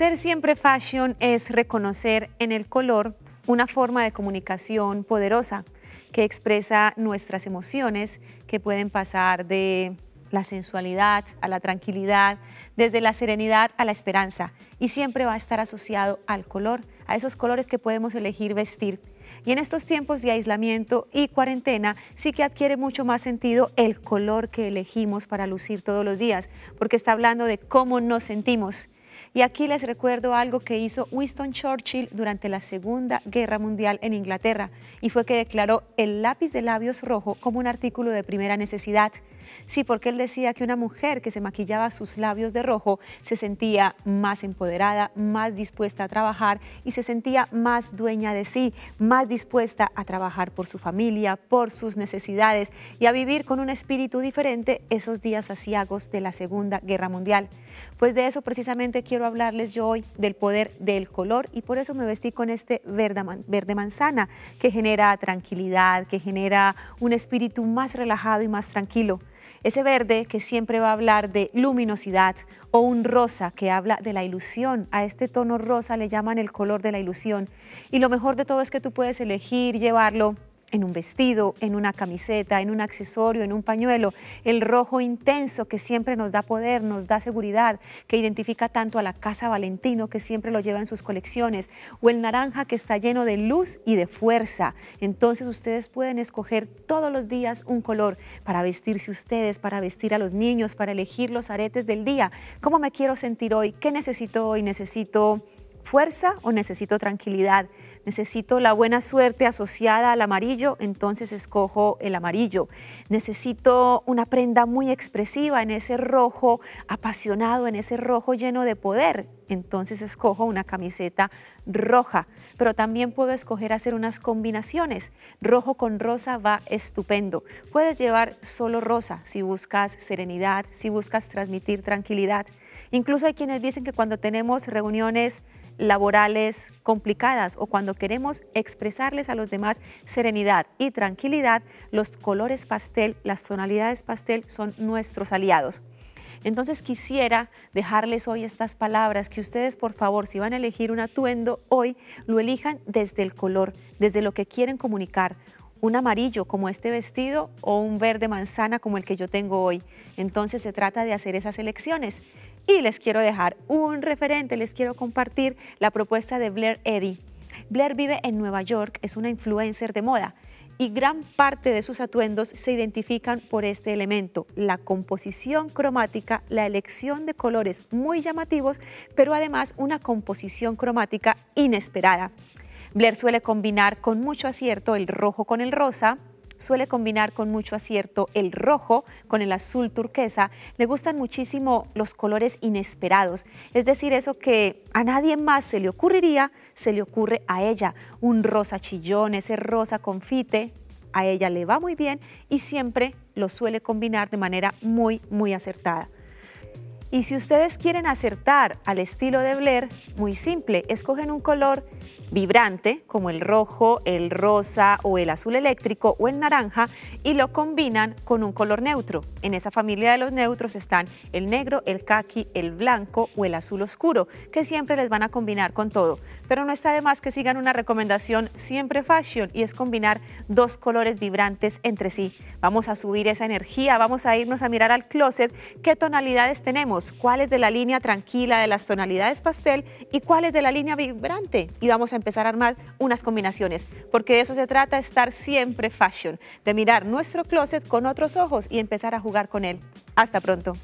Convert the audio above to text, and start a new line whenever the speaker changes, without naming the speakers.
Ser siempre fashion es reconocer en el color una forma de comunicación poderosa que expresa nuestras emociones que pueden pasar de la sensualidad a la tranquilidad, desde la serenidad a la esperanza y siempre va a estar asociado al color, a esos colores que podemos elegir vestir. Y en estos tiempos de aislamiento y cuarentena sí que adquiere mucho más sentido el color que elegimos para lucir todos los días, porque está hablando de cómo nos sentimos y aquí les recuerdo algo que hizo Winston Churchill durante la Segunda Guerra Mundial en Inglaterra, y fue que declaró el lápiz de labios rojo como un artículo de primera necesidad. Sí, porque él decía que una mujer que se maquillaba sus labios de rojo se sentía más empoderada, más dispuesta a trabajar y se sentía más dueña de sí, más dispuesta a trabajar por su familia, por sus necesidades y a vivir con un espíritu diferente esos días asiagos de la Segunda Guerra Mundial. Pues de eso precisamente quiero hablarles yo hoy, del poder del color y por eso me vestí con este verde, verde manzana que genera tranquilidad, que genera un espíritu más relajado y más tranquilo. Ese verde que siempre va a hablar de luminosidad o un rosa que habla de la ilusión. A este tono rosa le llaman el color de la ilusión. Y lo mejor de todo es que tú puedes elegir llevarlo en un vestido, en una camiseta, en un accesorio, en un pañuelo, el rojo intenso que siempre nos da poder, nos da seguridad, que identifica tanto a la Casa Valentino que siempre lo lleva en sus colecciones, o el naranja que está lleno de luz y de fuerza. Entonces ustedes pueden escoger todos los días un color para vestirse ustedes, para vestir a los niños, para elegir los aretes del día. ¿Cómo me quiero sentir hoy? ¿Qué necesito hoy? ¿Necesito fuerza o necesito tranquilidad? Necesito la buena suerte asociada al amarillo, entonces escojo el amarillo. Necesito una prenda muy expresiva en ese rojo apasionado, en ese rojo lleno de poder, entonces escojo una camiseta roja, pero también puedo escoger hacer unas combinaciones. Rojo con rosa va estupendo. Puedes llevar solo rosa si buscas serenidad, si buscas transmitir tranquilidad. Incluso hay quienes dicen que cuando tenemos reuniones laborales complicadas o cuando queremos expresarles a los demás serenidad y tranquilidad, los colores pastel, las tonalidades pastel son nuestros aliados. Entonces quisiera dejarles hoy estas palabras, que ustedes por favor, si van a elegir un atuendo hoy, lo elijan desde el color, desde lo que quieren comunicar. Un amarillo como este vestido o un verde manzana como el que yo tengo hoy. Entonces se trata de hacer esas elecciones. Y les quiero dejar un referente, les quiero compartir la propuesta de Blair Eddy. Blair vive en Nueva York, es una influencer de moda y gran parte de sus atuendos se identifican por este elemento, la composición cromática, la elección de colores muy llamativos, pero además una composición cromática inesperada. Blair suele combinar con mucho acierto el rojo con el rosa, suele combinar con mucho acierto el rojo con el azul turquesa. Le gustan muchísimo los colores inesperados, es decir, eso que a nadie más se le ocurriría, se le ocurre a ella. Un rosa chillón, ese rosa confite, a ella le va muy bien y siempre lo suele combinar de manera muy, muy acertada. Y si ustedes quieren acertar al estilo de Blair, muy simple, escogen un color vibrante como el rojo, el rosa o el azul eléctrico o el naranja y lo combinan con un color neutro. En esa familia de los neutros están el negro, el khaki, el blanco o el azul oscuro, que siempre les van a combinar con todo. Pero no está de más que sigan una recomendación siempre fashion y es combinar dos colores vibrantes entre sí. Vamos a subir esa energía, vamos a irnos a mirar al closet qué tonalidades tenemos, cuáles de la línea tranquila de las tonalidades pastel y cuáles de la línea vibrante. Y vamos a empezar a armar unas combinaciones, porque de eso se trata, estar siempre fashion, de mirar nuestro closet con otros ojos y empezar a jugar con él. Hasta pronto.